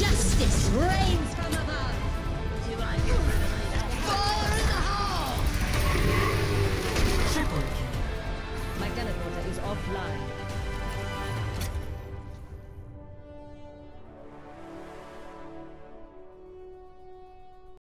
Justice reigns.